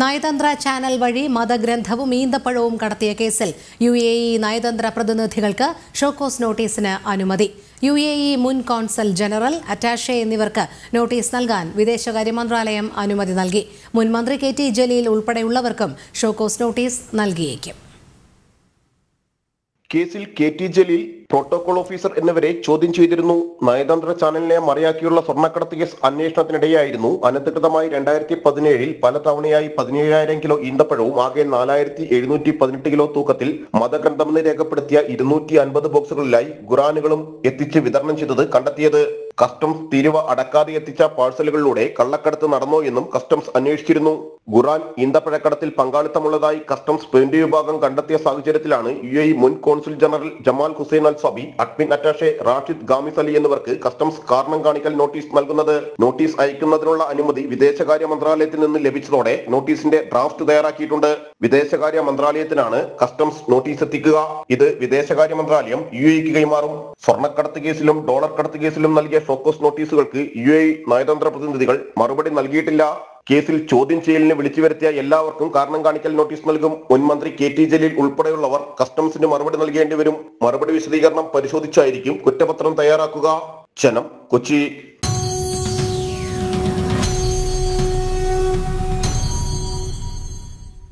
നയതന്ത്ര ചാനൽ വഴി മതഗ്രന്ഥവും ഈന്തപ്പഴവും കടത്തിയ കേസിൽ യു എ ഇ നയതന്ത്ര പ്രതിനിധികൾക്ക് ഷോക്കോസ് നോട്ടീസിന് അനുമതി. യു എ ഇ മുൻ കോൺസൽ ജനറൽ അറ്റാഷെ എന്നിവർക്ക് നോട്ടീസ് നൽകാൻ വിദേശകാര്യ മന്ത്രാലയം അനുമതി നൽകി. മുൻ മന്ത്രി കെ ടി ജലീൽ ഉൾപ്പെടെയുള്ളവർക്കും ഷോക്കോസ് നോട്ടീസ് നൽകിയേക്കും. കേസിൽ K T Jaleel protocol officer എന്നിവരെ ചോദ്യം ചെയ്തിരുന്നു. നയതന്ത്ര ചാനലിനെ മറിയാക്കിയുള്ള സ്വർണക്കടത്ത് കേസ് അന്വേഷണത്തിനിടെയായിരുന്നു. അനധികൃതമായി രണ്ടായിരത്തി പതിനേഴിൽ പല തവണയായി പതിനേഴായിരം കിലോ ഈന്തപ്പഴവും ആകെ നാലായിരത്തി എഴുന്നൂറ്റി പതിനെട്ട് കിലോ തൂക്കത്തിൽ മതഗ്രന്ഥമെന്ന് രേഖപ്പെടുത്തിയ ഇരുന്നൂറ്റി അൻപത് ബോക്സുകളിലായി ഖുറാനുകളും എത്തിച്ച് വിതരണം ചെയ്തത് കണ്ടെത്തിയത്. കസ്റ്റംസ് തീരുവ അടക്കാതെ എത്തിച്ച പാഴ്സലുകളിലൂടെ കള്ളക്കടത്ത് നടന്നോ എന്നും കസ്റ്റംസ് അന്വേഷിച്ചിരുന്നു. ഖുറാൻ ഈന്തപ്പഴക്കടത്തിൽ പങ്കാളിത്തമുള്ളതായി കസ്റ്റംസ് പ്രിന്റ് വിഭാഗം കണ്ടെത്തിയ സാഹചര്യത്തിലാണ് യു എ മുൻ consul general Jamal Hussain Al Sabi admin attache Rashid Khamis Ali എന്നിവർക്ക് കസ്റ്റംസ് കാരണം കാണിക്കൽ നോട്ടീസ് നൽകുന്നത്. നോട്ടീസ് അയക്കുന്നതിനുള്ള അനുമതി വിദേശകാര്യ മന്ത്രാലയത്തിൽ നിന്ന് ലഭിച്ചതോടെ നോട്ടീസിന്റെ ഡ്രാഫ്റ്റ് തയ്യാറാക്കിയിട്ടുണ്ട്. വിദേശകാര്യ മന്ത്രാലയത്തിനാണ് കസ്റ്റംസ് നോട്ടീസ് എത്തിക്കുക. ഇത് വിദേശകാര്യ മന്ത്രാലയം യു എക്ക് കൈമാറും. സ്വർണക്കടത്ത് കേസിലും ഡോളർ കടത്ത് കേസിലും നൽകിയ ഷോക്കോസ് നോട്ടീസുകൾക്ക് യു എ നയതന്ത്ര പ്രതിനിധികൾ മറുപടി നൽകിയിട്ടില്ല. കേസിൽ ചോദ്യം ചെയ്യലിന് വിളിച്ചു വരുത്തിയ എല്ലാവർക്കും കാരണം കാണിക്കൽ നോട്ടീസ് നൽകും. മുൻ മന്ത്രി കെ ടി ജലീൽ ഉൾപ്പെടെയുള്ളവർ കസ്റ്റംസിന് മറുപടി നൽകേണ്ടി വരും. മറുപടി വിശദീകരണം പരിശോധിച്ചായിരിക്കും കുറ്റപത്രം തയ്യാറാക്കുക. ജനം കൊച്ചി